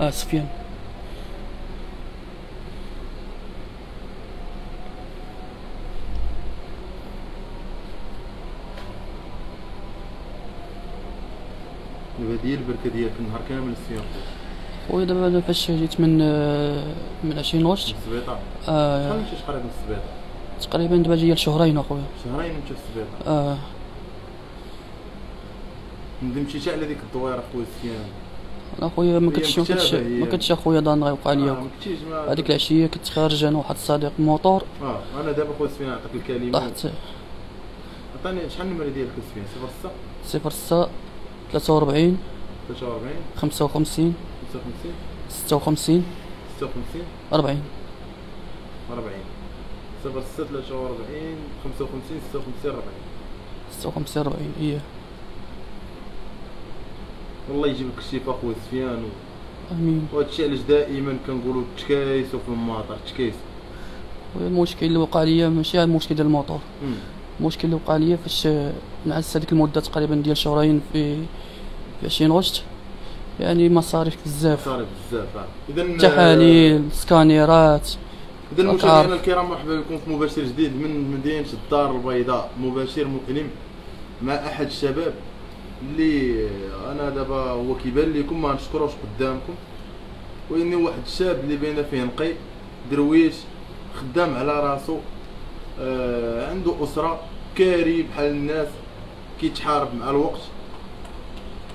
آه سفيان. دابا ديال البركه ديالك النهار كامل الصيام خويا دابا أنا فاش جيت من آه، من 20 غشت السبيطار. آه شحال مشيت قريب من السبيطار؟ تقريبا دابا جاية لشهرين أخويا. شهرين مشيت السبيطار. آه. ندمتي حتى على ديك الدويرة خويا سفيان. أنا خويا ما كنتش ما كنتش. ما اخويا ضان يوقع آه، ليا. ما هذيك العشية كنت خارج أنا وواحد الصديق موطور آه أنا دابا خويا سفيان نعطيك الكلمة. طحت. عطيني شحال النمره ديالك سفيان؟ 06 صفر ستة ثلاثة وأربعين. 43 خمسة وخمسين. 55 ستة وخمسين. 56 أربعين. 40 06 43 55 56 40 ستة وخمسين أربعين. والله يجيبك الشفاء خويا سفيان و... آمين. وهذا الشيء علاش دائما كنقولوا تكايسوا في الماطر تكايس المشكل اللي وقع ليا ماشي المشكل ديال الموطور. المشكل اللي وقع ليا فاش نعس هذيك المدة تقريبا ديال شهرين في في عشرين غشت. يعني مصاريف بزاف. صار بزاف اذا تحاليل سكانيرات اذا مشاهدينا. الكرام مرحبا بكم في مباشر جديد من مدينة الدار البيضاء. مباشر مؤلم مع أحد الشباب. اللي أنا دابا هو كيبان لكم ما نشكروش قدامكم. وإني واحد الشاب اللي بين فيه نقي درويش خدام على راسو آه عنده أسرة كاري بحال الناس كيتحارب مع الوقت.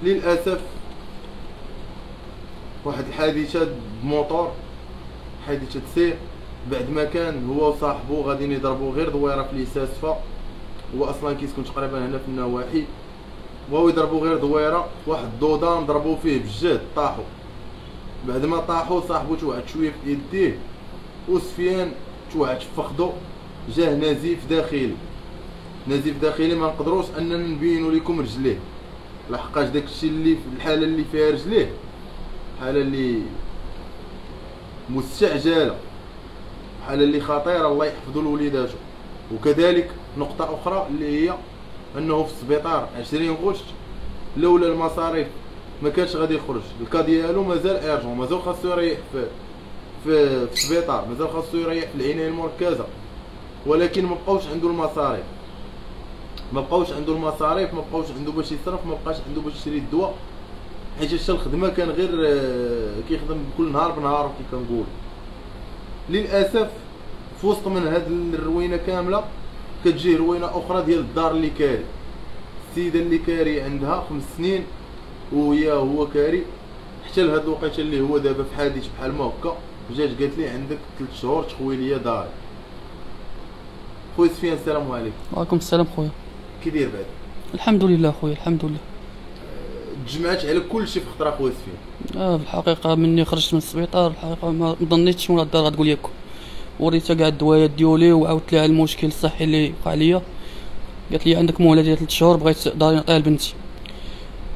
للأسف واحد الحادثة بموطور حادثة سير بعد ما كان هو وصاحبه غاديين يضربوا غير دويرة في ليساسفا هو أصلا كيسكن تقريبا هنا في النواحي. وهو يضربوا غير دويرة واحد الدودان ضربوا فيه بجد طاحوا بعد ما طاحوا صاحبه توعد شوية في يديه وسفيان توعد في فخدو جاه نزيف داخلي. نزيف داخلي ما نقدروش أننا نبينوا لكم رجليه. لحقاش داك الشيء اللي في الحالة اللي فيها رجليه. حاله اللي مستعجلة. حاله اللي خطيرة الله يحفظوا لوليداتو وكذلك نقطة أخرى اللي هي انه في السبيطار 20 غشت لولا المصاريف ما كانش غادي يخرج. الكا ديالو مازال ايرجون مازال خاصو يريح في في في السبيطار مازال خاصو يريح في العناية المركزة. ولكن ما بقاوش عنده المصاريف. ما بقاوش عنده المصاريف ما بقاوش عنده باش يصرف ما بقاش عنده باش يشري الدواء. حيت حتى الخدمة كان غير آه، كيخدم كل نهار بنهار كي كنقول. للأسف في وسط من هاد الروينة كاملة كتجي روينة أخرى ديال الدار اللي كاري. السيدة اللي كاري عندها خمس سنين وهي هو كاري. حتى لهاد الوقيتة اللي هو دابا في حادث بحال ما هكا جات قالت لي عندك ثلاث شهور تخوي ليا داري. خويا سفيان السلام عليكم. وعليكم السلام خويا. كي داير بعد؟ الحمد لله خويا الحمد لله تجمعت على كل شيء في خطرة خويا سفيان. آه في الحقيقة مني خرجت من السبيطار الحقيقة ما ظنيتش ولا الدار غتقول لي هكا. وريتها كاع الدوايات ديولي وعاودت لها على المشكل الصحي اللي وقع ليا قالت لي عندك مهلة ديال 3 شهور بغيت داري نعطيها لبنتي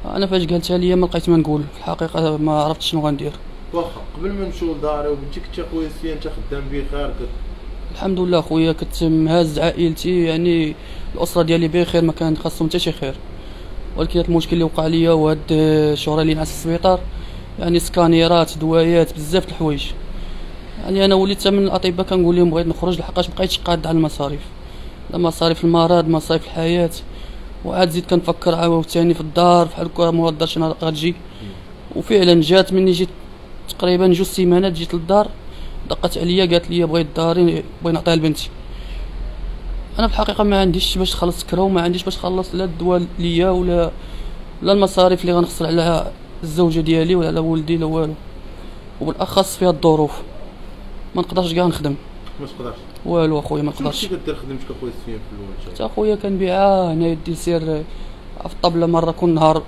أنا فاش قالتها لي ما لقيت ما نقول في الحقيقة ما عرفتش شنو غندير. واخا قبل ما نمشيو لداري وبنتك انت خويا سفيان أنت خدام بخير كت- الحمد لله خويا كنت مهاز عائلتي يعني الأسرة ديالي بخير ما كان خاصهم حتى شي خير. ولكن المشكل اللي وقع ليا وهاد الشهور اللي نعس في السبيطار يعني سكانيرات دوايات بزاف د الحوايج. يعني أنا وليت من الأطباء كنقول لهم بغيت نخرج لحقاش بقيتش قاد على المصاريف. لا مصاريف المرض مصاريف الحياة. وعاد زيد كنفكر عاوتاني في الدار بحال هكا مورا الدار شنو غتجي. وفعلا جات مني جيت تقريبا جوج سيمانات جيت للدار. دقت عليا قالت لي بغيت داري بغي نعطيها لبنتي. أنا في الحقيقة ما عنديش باش نخلص كرا وما عنديش باش نخلص لا الدواء ليا ولا لا المصاريف اللي غنخسر على الزوجة ديالي ولا على ولدي لا والو. وبالأخص في هاد الظروف. ما نقدرش كاع نخدم. ما تقدرش. والو اخويا ما نقدرش. كنتي كدير خدمتك اخويا سفيان في الأول حتى اخويا كنبيعها هنا يدي سير في الطبلة مرة كل نهار.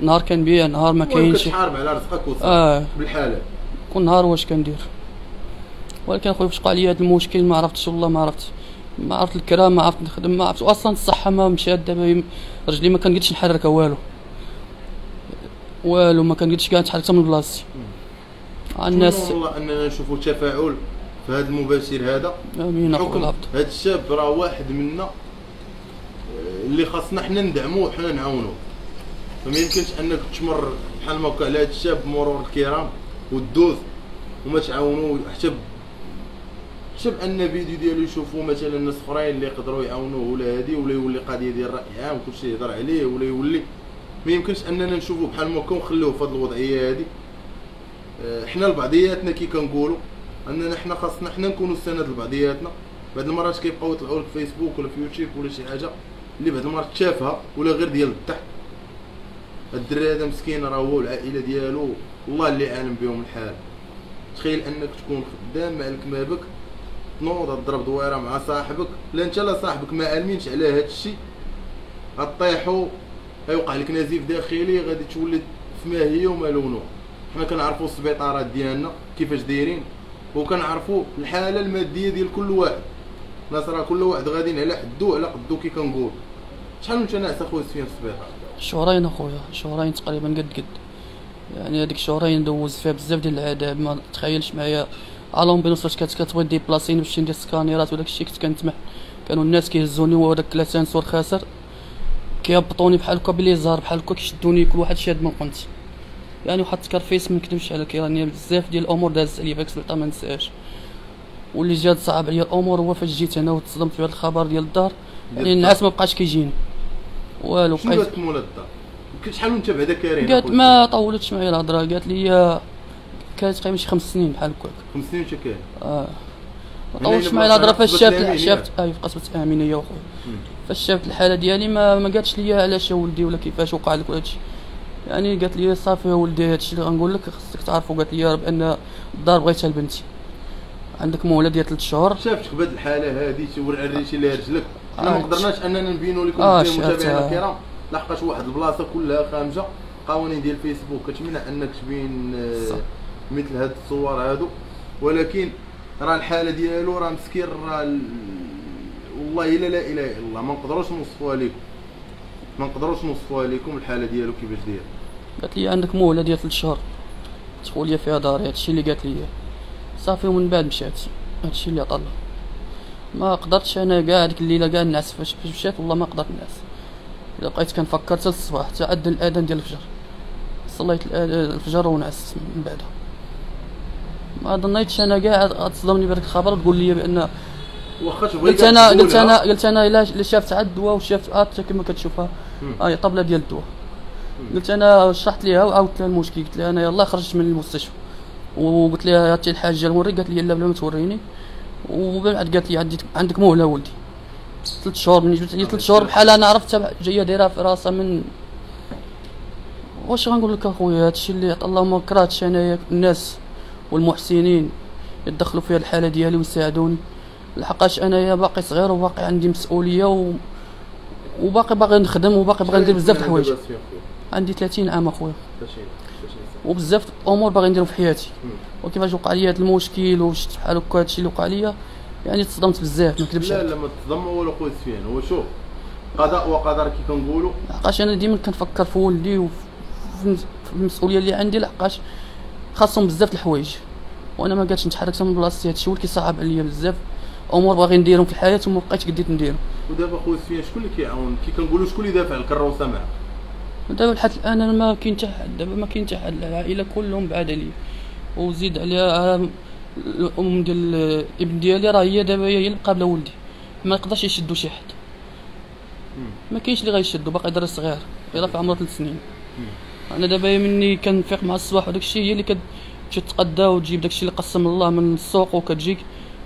نهار كنبيع نهار ما كاينش. كتحارب على رزقك وصافي آه. بالحالة. كل نهار واش كندير؟ ولكن اخويا فاش وقع لي هذا المشكل؟ ما عرفتش والله ما عرفت ما عرفت الكرا ما عرفت نخدم ما عرفت أصلا الصحة ما مشات دابا رجلي ما كنقدرش نحركها والو. والو ما كنقدرش كاع نتحرك حتى من بلاصتي. الناس والله أننا نشوفوا تفاعل في هذا المباشر هذا. آمين هذا الشاب راه واحد منا آه، اللي خاصنا حنا ندعموه حنا نعاونوه فما يمكنش أنك تمر بحال ما على هذا الشاب مرور الكرام ودوز وما تعاونوا حتى ب- حتى بأن فيديو ديالو يشوفوا مثلا ناس أخرين اللي يقدروا يعاونوه ولا هادي ولا يولي قضية ديال الراي عام كلشي يهضر عليه ولا يولي. ما يمكنش أننا نشوفوا بحال ما هكا ونخليوه في هذه الوضعية هذه آه، حنا لبعضياتنا كي كنقولوا أننا حنا خاصنا حنا نكونوا السند لبعضياتنا. بعض المرات كيبقاو يطلعوا لك في فيسبوك ولا في يوتيوب ولا شي حاجة اللي بعض المرات تافهه ولا غير ديال الضحك الدري هذا مسكين راه هو العائلة ديالو والله اللي عالم بهم الحال. تخيل أنك تكون خدام مع الكمابك تنوض تضرب دويرة مع صاحبك لا انت لا صاحبك ما عالمينش على هذا الشيء غطيحو غيوقع لك نزيف داخلي غادي تولي في ماهية وما لونو. حنا كنعرفوا السبيطارات ديالنا كيفاش دايرين؟ وكنعرفوا الحالة المادية ديال كل واحد. ناس راه كل واحد غاديين على حدو على قدو كي كنقول. شحال وانت ناعس أخويا سفيان في السبيطار شهرين أخويا شهرين تقريبا قد قد. يعني هذيك شهرين دوز فيها بزاف ديال العذاب ما تخيلش معايا. ل'ambulance فاش كانت كتبغي déplacerني باش ندير سكانيرات وداك الشيء كنت كنتمح كانوا الناس كيهزوني وهذاك l'ascenseur خاسر. كيهبطوني بحال هكا بليزار بحال هكا كيشدوني كل واحد شاد من قنتي. يعني واحد التكرفيس ما نكذبش عليك يعني بزاف ديال الأمور دازت عليا فاك السبيطار ما نساهاش. واللي جات صعب عليا الأمور هو فاش جيت هنا وتصدمت في هذا الخبر ديال الدار يعني الناس ما بقاش كيجيني. والو شنو قالت مولا الدار؟ شحال وانت بعدا كارين قالت ما طولتش معايا الهضرة قالت لي كانت تقريبا شي خمس سنين بحال هكاك. خمس سنين وانت آه. ما طولتش معايا الهضرة فاش شافت. شافت أي في قصبة امينيه وأخويا. فاش شافت الحالة ديالي ما ما قالتش لي علاش يا ولدي ولا كيفاش وقع لك ولا هادشي. يعني قالت لي صافي يا ولدي هادشي اللي غنقول لك خصك تعرفو قالت لي بأن الدار بغيتها لبنتي. عندك مولى ديال 3 شهور شافتك بهاد الحالة هادي تورع الريشي اللي رجلك حنا آه، ما قدرناش أننا نبينوا لكم آه، متابعينا شات- الكرام لحقاش واحد البلاصة كلها خامجه قوانين ديال الفيسبوك كتمنع أنك تبين آه،. مثل هاد الصور هادو. ولكن راه الحالة ديالو راه مسكين راه ال- والله إلا لا إله إلا الله. ما نقدروش نوصفوها لكم ما نقدروش نوصفوها لكم الحالة ديالو كيفاش داير. قالت لي عندك مهله ديال 3 شهور. تدخل لي فيها داري هادشي اللي قالت لي. صافي ومن بعد مشات. هادشي اللي عطا ما قدرتش أنا كاع ديك الليلة كاع نعس فاش مشات والله ما قدرت نعس إلا بقيت كنفكر حتى الصباح حتى عد الأذان ديال الفجر. صليت الفجر ونعست من بعدها. ما ظنيتش أنا كاع غتصدمني بهذاك الخبر. تقول لي بأن واخا قلت أنا قلت أنا قلت أنا الا شافت عاد الدواء وشافت ات كما كتشوفها. هاي طبله ديال الدواء قلت أنا شرحت ليها وعاودت لها المشكل. قلت لها أنا يلا خرجت من المستشفى. وقلت لها هاتي الحاجة نوري قالت لي لا بلا ما توريني. وبعد قالت لي عندك عندك مهله ولدي. ثلاث شهور من جبت لي ثلاث شهور بحال أنا عرفت جاية دايرة في راسها من واش غنقول لك أخويا؟ هادشي اللي الله ما كرهتش انايا الناس والمحسنين يدخلوا في الحالة ديالي ويساعدوني. لحقاش أنايا باقي صغير وباقي عندي مسؤولية و... وباقي باغي نخدم وباقي باغي ندير بزاف د الحوايج؟ عندي 30 عام أخويا. وبزاف الأمور باغي نديرو في حياتي. وكيفاش وقع لي هذا المشكل وشفت بحال هكا هادشي اللي وقع لي يعني تصدمت بزاف ما نكذبش لا لا ما تصدم ولا خويا سفيان هو شوف قضاء وقدر كي كنقولوا. لحقاش أنا ديما كنفكر في ولدي وفي في المسؤولية اللي عندي لحقاش خاصهم بزاف الحوايج. وأنا ما قادش نتحرك حتى من بلاصتي. هادشي هو اللي كيصعب عليا بزاف. أمور باغي نديرهم في الحياة وما بقيتش قديت نديرهم. ودابا خويا سفيان شكون اللي كيعاون؟ كي كنقولوا شكون اللي دافع الكروسه معك دابا لحد الآن أنا ما كاين حتى حد دابا ما كاين حتى حد العائلة كلهم بعاد عليا. وزيد عليها الأم ديال الابن ديالي راه هي دابا هي اللي قابلة ولدي. ما يقدرش يشدو شي حد. ما كاينش اللي غيشدو باقي دري صغير يلا في عمره ثلاث سنين. أنا دابا مني كنفيق مع الصباح وداك الشيء هي اللي كتمشي تتقدا وتجيب داك الشيء اللي قسم الله من السوق وكتجيك.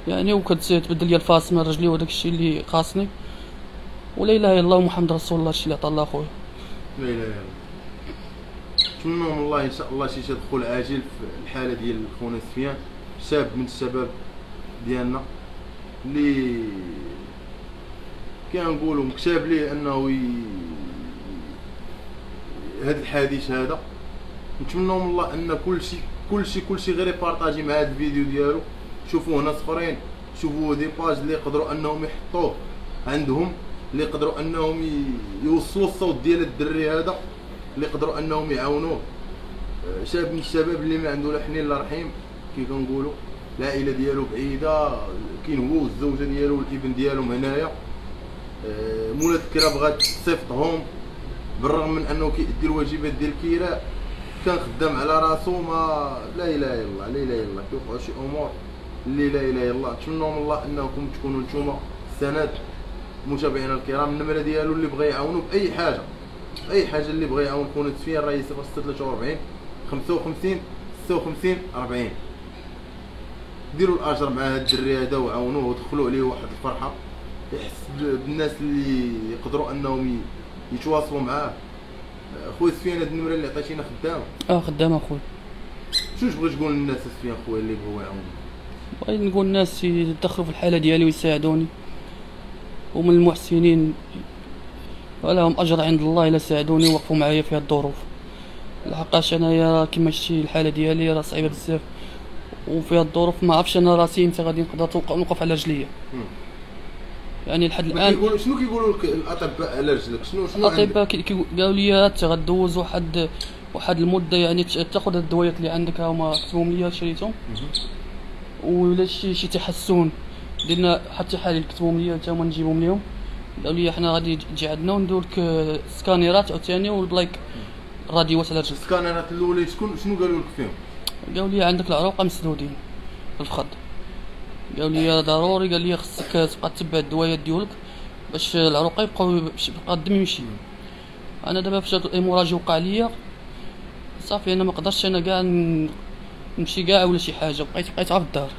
يعني وكتبدل لي الفاس من رجلي وداك الشيء اللي خاصني. ولا إله إلا الله محمد رسول الله الشيء اللي الله خويا. لا إله إلا الله. نتمنى من الله ان شاء الله شي تدخل عاجل في الحالة ديال خونا سفيان شاب من الشباب ديالنا. اللي كنقولوا مكتاب ليه أنه ي... هذا الحديث هذا. نتمنى من الله أن كل شيء كل شيء كل شيء غير يبارطاجي مع هذا الفيديو ديالو. شوفوه ناس اخرين شوفوا دي باج اللي يقدروا أنهم يحطوه عندهم. اللي يقدروا أنهم يوصلوا الصوت ديال الدري هذا اللي يقدروا أنهم يعاونوه. آه، شاب من الشباب اللي ما عنده لا حنين لا رحيم كي كنقولوا العائلة ديالو بعيدة كاين هو والزوجه ديالو والابن ديالهم هنايا. آه، مولا الكرا بغات تصيفطهم بالرغم من أنه كيأدي الواجبات ديال الكراء كان خدام على راسو ما لا إله إلا الله لا إله إلا الله كيوقعوا شي أمور اللي لا إله إلا الله. نتمنوا من الله أنكم تكونوا نتوما سند. متابعينا الكرام النمرة ديالو اللي بغى يعاونوا بأي حاجة. أي حاجة اللي بغى يعاون خونا تسفيان راه يصيفر 43 55 56 40 ديروا الأجر مع هاد الدري هذا وعاونوه ودخلوا عليه واحد الفرحة. يحس بالناس اللي يقدروا أنهم يتواصلوا معاه. خويا سفيان هاد النمرة اللي عطيتينا خدام. آه خدام اخويا شنو تبغي تقول للناس سفيان خويا اللي بغاو يعاونوا بغيت نقول الناس يدخلوا في الحالة ديالي ويساعدوني. ومن المحسنين. ولهم أجر عند الله الا ساعدوني ووقفوا معايا في هاد الظروف لحقاش انايا كما شتي الحالة ديالي راه صعيبة بزاف. وفي هاد الظروف ما عرفتش أنا راسي إمتى غادي نقدر نوقف على رجليا. يعني لحد الآن شنو كيقولوا لك الأطباء على رجلك؟ شنو شنو؟ الأطباء قالوا لي انت غدوز واحد واحد المدة يعني تاخذ الدويات اللي عندك هما كتبهم لي شريتهم. ولا شي شي تحسن درنا حتى حالي كتبهم لي حتى هما نجيبهم ليهم قالوا لي حنا غادي تجي عندنا وندير لك آه، سكانيرات عاوتاني وال plaques راديوات على رجلك السكانرات الأولى شكون شنو قالوا لك فيهم؟ قالوا لي عندك العروقه مسدودين في الفخذ قالوا لي ضروري قال لي خصك تبقى تتبع الدوايات ديالك باش العروقه يبقاو يبقى الدم يمشي. أنا دابا فاش هاد ال hémorragie وقع ليا. صافي أنا ما قدرتش أنا كاع نمشي كاع ولا شي حاجة بقيت بقيت عا في الدار.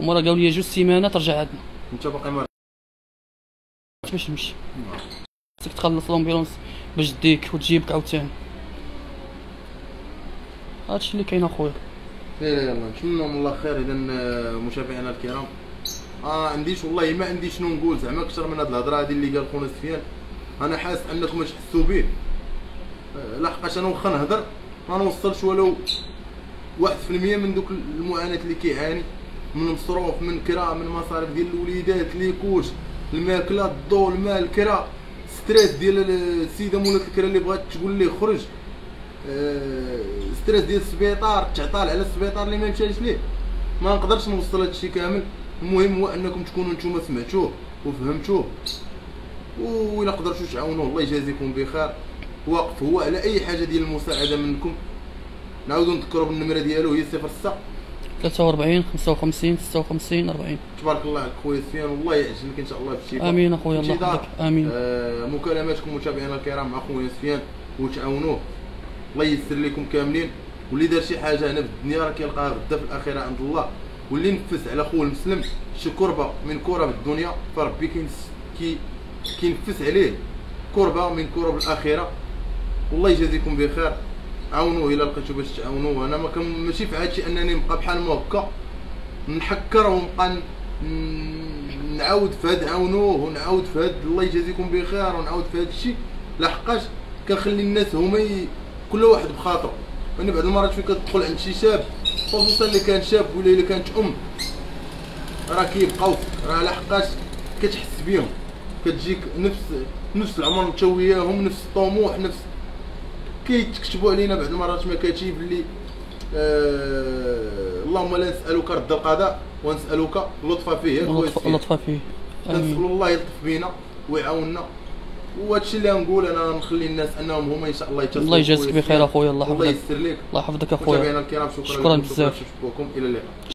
ومرة قالوا لي جوج سيمانات ترجع عندنا انت باقي ما باش نمشي. خصك تخلص لومبيلونس باش تديك وتجيبك عاوتاني. هادشي اللي كاين أخويا. لا لا نتمنى من الله خير. إذا آه، متابعينا الكرام. آه عنديش والله ما عندي شنو نقول. زعما أكثر من هاد الهضرة هذه اللي قال خونا سفيان. أنا حاسس أنكم تحسوا به. آه، لحقاش أنا واخا نهضر. ما نوصلش ولو واحد في المية من دوك المعاناة اللي كيعاني. من مصروف من كرا من مصاريف ديال الوليدات les couches الماكلة الضو الماء الكرا. stress ديال السيدة مولات الكرا اللي بغات تقول ليه خرج. آه، stress ديال السبيطار التعطال على السبيطار اللي ما مشاش ليه. ما نقدرش نوصل هادشي كامل. المهم هو أنكم تكونوا نتوما سمعتوه وفهمتوه. وإلا قدرتوا تعاونوه الله يجازيكم بخير. واقف هو على أي حاجة ديال المساعدة منكم. نعاودو نذكروا بالنمرة ديالو هي 06 43 55 56 40 تبارك الله سفيان والله يعجلك إن شاء الله بالشفاء آمين أخويا، الله يحفظك. آمين. آه مكالماتكم متابعينا الكرام مع خويا سفيان وتعاونوه. الله ييسر لكم كاملين. واللي دار شي حاجة هنا في الدنيا راه كيلقاها غدا في الاخره عند الله. واللي نفس على خوه المسلم شي كربة من كرب الدنيا فربي كينس كي كينفس عليه. كربة من كرب الآخرة والله يجازيكم بخير. عاونوه الا لقيتو باش تعاونوه. أنا ما كان ماشي في هادشي أنني نبقى بحال ما هكا نحكر ونبقى نعاود في هاد عاونوه ونعاود في هاد الله يجازيكم بخير ونعاود في هاد الشيء. لحقاش كنخلي الناس هما. كل واحد بخاطر يعني بعض المرات فين كتدخل عند شي شاب خصوصا اللي كان شاب ولا اللي كانت أم. راه كيبقاو راه لحقاش كتحس بيهم. كتجيك نفس نفس العمر انت وياهم نفس الطموح نفس كيتكتبوا علينا بعض المرات مكاتيب اللي آه اللهم لا نسألك رد القضاء ونسألك اللطف فيه. لطفه فيه. آمين. الله يلطف بينا ويعاوننا. وهادشي اللي غنقول أنا نخلي الناس أنهم هما إن شاء الله يتصلوا الله يجازيك بخير. أخويا. الله الله يحفظك. يسر لك الله يحفظك اخويا متابعينا الكرام شكرا شكراً بزاف. شكرا إلى اللقاء.